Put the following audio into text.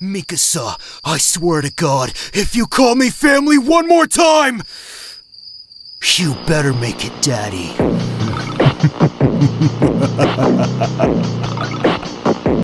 Mikasa, I swear to God, if you call me family one more time, you better make it daddy.